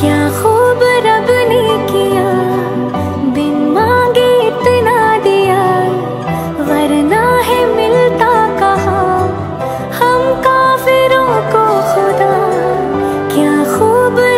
क्या खूब रब ने किया? बिन मांगे दिया। वरना है मिलता कहा? हम काफिरों को खुदा। क्या खूब